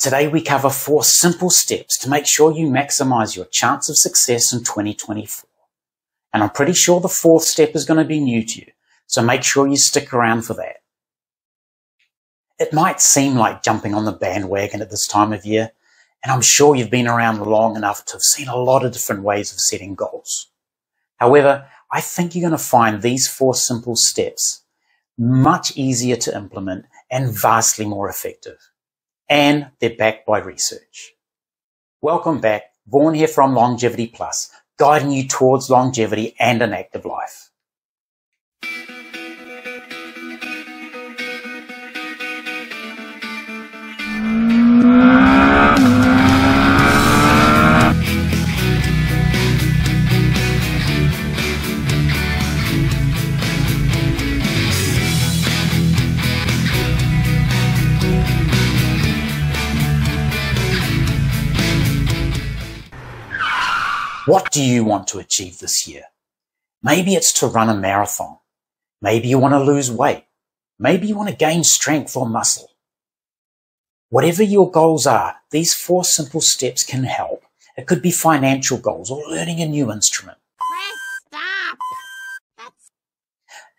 Today we cover four simple steps to make sure you maximize your chance of success in 2024. And I'm pretty sure the fourth step is going to be new to you, so make sure you stick around for that. It might seem like jumping on the bandwagon at this time of year, and I'm sure you've been around long enough to have seen a lot of different ways of setting goals. However, I think you're going to find these four simple steps much easier to implement and vastly more effective. And they're backed by research. Welcome back. Vaughan here from Longevity Plus, guiding you towards longevity and an active life. What do you want to achieve this year? Maybe it's to run a marathon. Maybe you want to lose weight. Maybe you want to gain strength or muscle. Whatever your goals are, these four simple steps can help. It could be financial goals or learning a new instrument.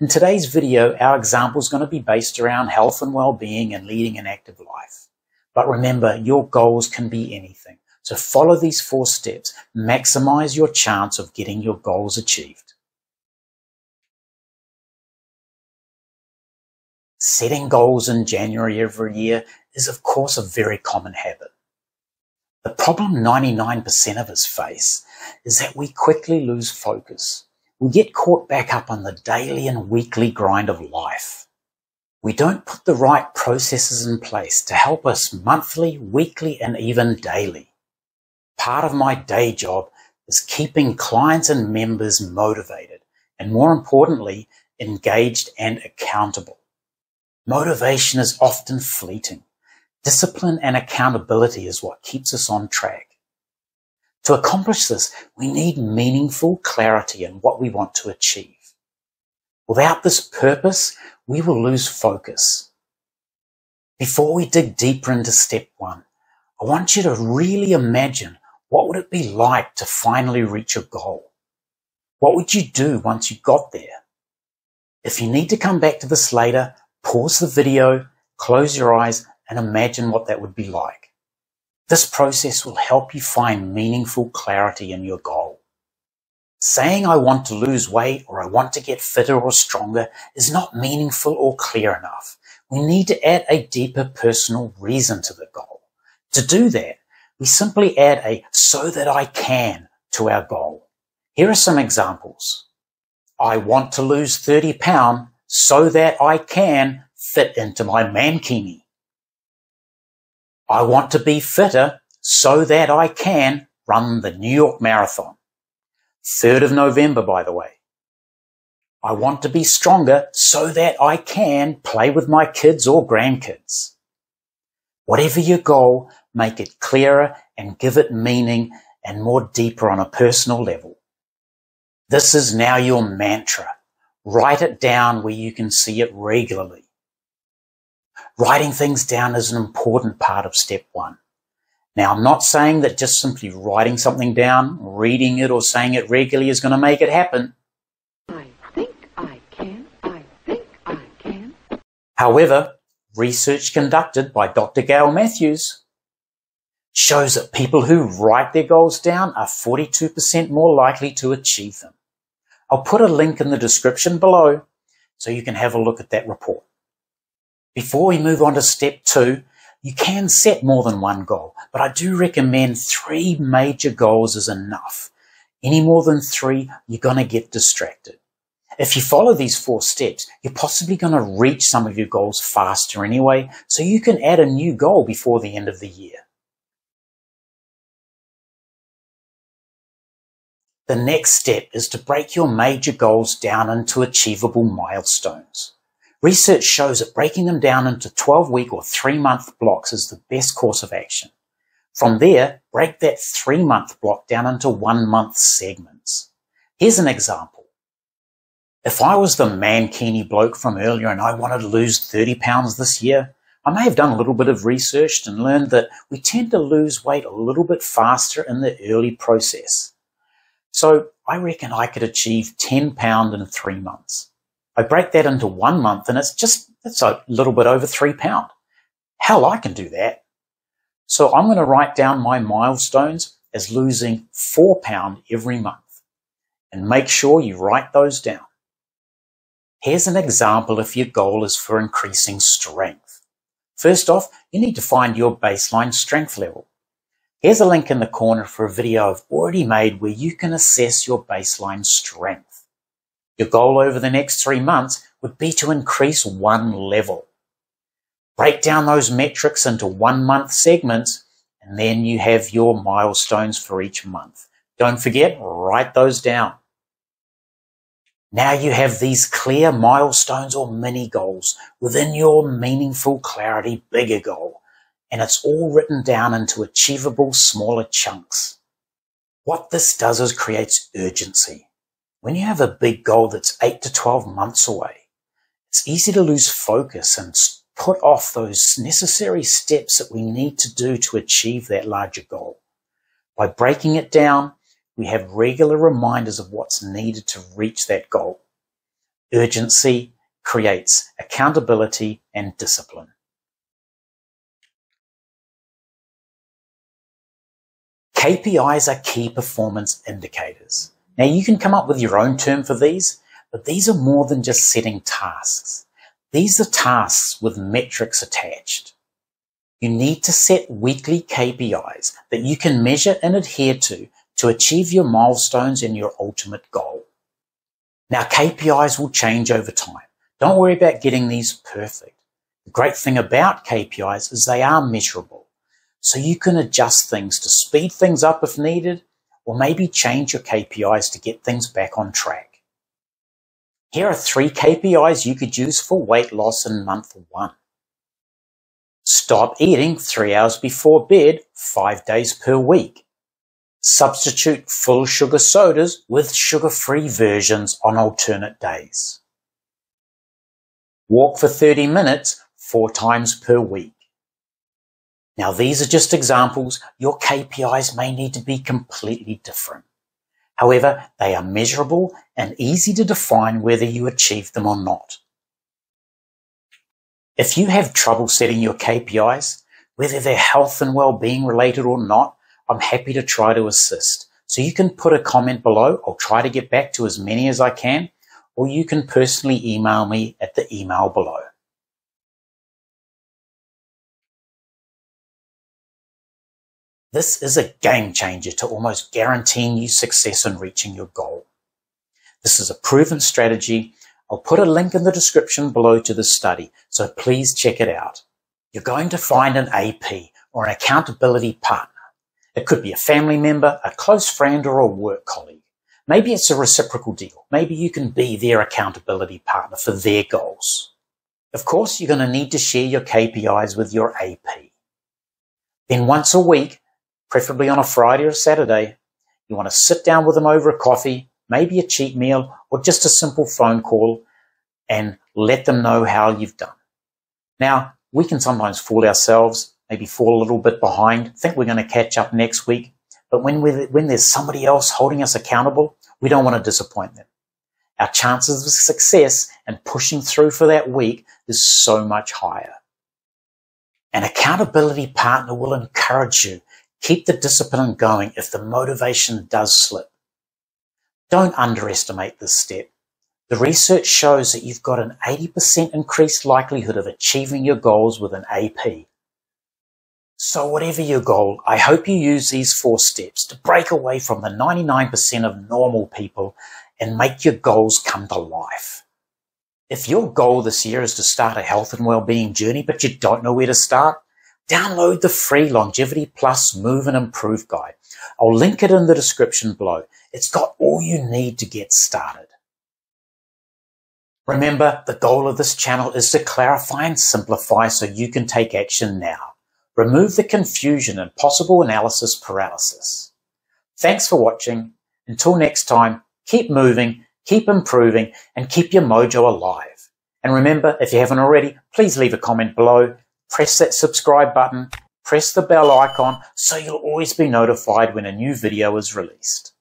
In today's video, our example is going to be based around health and well-being and leading an active life. But remember, your goals can be anything. So follow these four steps, maximize your chance of getting your goals achieved. Setting goals in January every year is of course a very common habit. The problem 99% of us face is that we quickly lose focus. We get caught back up on the daily and weekly grind of life. We don't put the right processes in place to help us monthly, weekly, and even daily part of my day job is keeping clients and members motivated and more importantly, engaged and accountable. Motivation is often fleeting. Discipline and accountability is what keeps us on track. To accomplish this, we need meaningful clarity in what we want to achieve. Without this purpose, we will lose focus. Before we dig deeper into step one, I want you to really imagine what would it be like to finally reach a goal? What would you do once you got there? If you need to come back to this later, pause the video, close your eyes, and imagine what that would be like. This process will help you find meaningful clarity in your goal. Saying I want to lose weight or I want to get fitter or stronger is not meaningful or clear enough. We need to add a deeper personal reason to the goal. To do that, we simply add a so that I can to our goal. Here are some examples. I want to lose 30 pound so that I can fit into my mankini. I want to be fitter so that I can run the New York Marathon. 3rd of November, by the way. I want to be stronger so that I can play with my kids or grandkids. Whatever your goal, make it clearer and give it meaning and more deeper on a personal level. This is now your mantra. Write it down where you can see it regularly. Writing things down is an important part of step one. Now, I'm not saying that just simply writing something down, reading it or saying it regularly is going to make it happen. I think I can. I think I can. However, research conducted by Dr. Gail Matthews shows that people who write their goals down are 42% more likely to achieve them. I'll put a link in the description below so you can have a look at that report. Before we move on to step two, you can set more than one goal, but I do recommend three major goals is enough. Any more than three, you're going to get distracted. If you follow these four steps, you're possibly going to reach some of your goals faster anyway, so you can add a new goal before the end of the year. The next step is to break your major goals down into achievable milestones. Research shows that breaking them down into 12 week or three month blocks is the best course of action. From there, break that three month block down into one month segments. Here's an example. If I was the mankini bloke from earlier and I wanted to lose 30 pounds this year, I may have done a little bit of research and learned that we tend to lose weight a little bit faster in the early process. So I reckon I could achieve 10 pound in three months. I break that into one month and it's just, it's a little bit over three pound. Hell, I can do that. So I'm going to write down my milestones as losing four pound every month and make sure you write those down. Here's an example if your goal is for increasing strength. First off, you need to find your baseline strength level. Here's a link in the corner for a video I've already made where you can assess your baseline strength. Your goal over the next three months would be to increase one level. Break down those metrics into one month segments and then you have your milestones for each month. Don't forget, write those down. Now you have these clear milestones or mini goals within your meaningful clarity bigger goal and it's all written hmm. down into achievable smaller chunks. What this does is creates urgency. When you have a big goal that's 8 to 12 months away, it's easy to lose focus and put off those necessary steps that we need to do to achieve that larger goal. By breaking it down, we have regular reminders of what's needed to reach that goal. Urgency creates accountability and discipline. KPIs are key performance indicators. Now you can come up with your own term for these, but these are more than just setting tasks. These are tasks with metrics attached. You need to set weekly KPIs that you can measure and adhere to to achieve your milestones and your ultimate goal. Now KPIs will change over time. Don't worry about getting these perfect. The great thing about KPIs is they are measurable. So you can adjust things to speed things up if needed, or maybe change your KPIs to get things back on track. Here are three KPIs you could use for weight loss in month one. Stop eating three hours before bed, five days per week. Substitute full sugar sodas with sugar-free versions on alternate days. Walk for 30 minutes four times per week. Now, these are just examples. Your KPIs may need to be completely different. However, they are measurable and easy to define whether you achieve them or not. If you have trouble setting your KPIs, whether they're health and well-being related or not, I'm happy to try to assist. So you can put a comment below. I'll try to get back to as many as I can, or you can personally email me at the email below. This is a game changer to almost guaranteeing you success in reaching your goal. This is a proven strategy. I'll put a link in the description below to the study, so please check it out. You're going to find an AP or an accountability partner. It could be a family member, a close friend, or a work colleague. Maybe it's a reciprocal deal. Maybe you can be their accountability partner for their goals. Of course, you're going to need to share your KPIs with your AP. Then once a week, preferably on a Friday or Saturday. You want to sit down with them over a coffee, maybe a cheap meal, or just a simple phone call and let them know how you've done. Now, we can sometimes fool ourselves, maybe fall a little bit behind, think we're going to catch up next week. But when, when there's somebody else holding us accountable, we don't want to disappoint them. Our chances of success and pushing through for that week is so much higher. An accountability partner will encourage you Keep the discipline going if the motivation does slip. Don't underestimate this step. The research shows that you've got an 80% increased likelihood of achieving your goals with an AP. So whatever your goal, I hope you use these four steps to break away from the 99% of normal people and make your goals come to life. If your goal this year is to start a health and well-being journey, but you don't know where to start, download the free Longevity Plus Move and Improve Guide. I'll link it in the description below. It's got all you need to get started. Remember, the goal of this channel is to clarify and simplify so you can take action now. Remove the confusion and possible analysis paralysis. Thanks for watching. Until next time, keep moving, keep improving, and keep your mojo alive. And remember, if you haven't already, please leave a comment below press that subscribe button, press the bell icon so you'll always be notified when a new video is released.